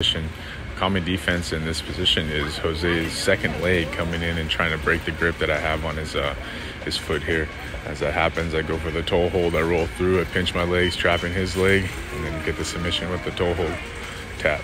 position. Common defense in this position is Jose's second leg coming in and trying to break the grip that I have on his uh, his foot here. As that happens, I go for the toe hold. I roll through. I pinch my legs, trapping his leg, and then get the submission with the toe hold tap.